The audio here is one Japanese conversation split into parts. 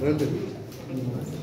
Gracias.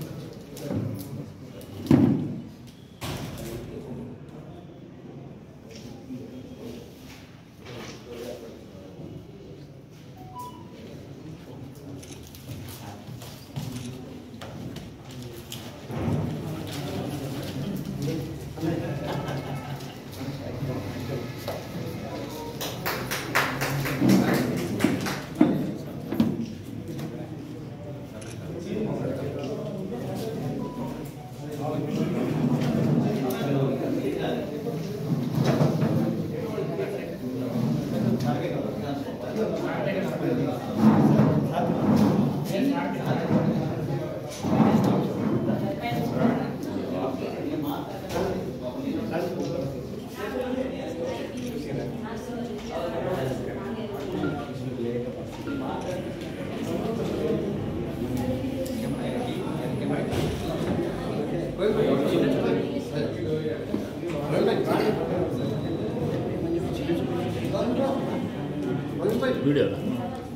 無理やな。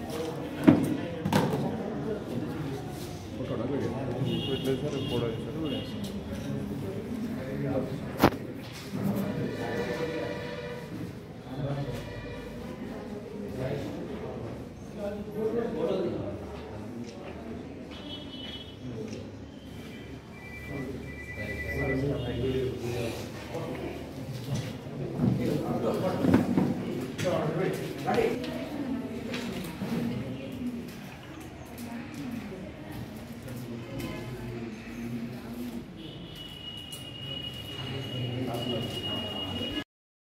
already, right?